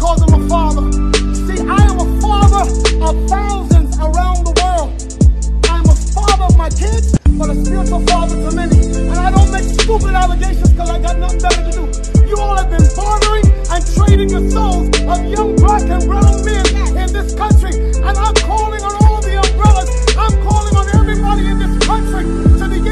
because I'm a father. See, I am a father of thousands around the world. I'm a father of my kids, but a spiritual father to many. And I don't make stupid allegations because I got nothing better to do. You all have been bartering and trading your souls of young black and brown men in this country. And I'm calling on all the umbrellas. I'm calling on everybody in this country to begin.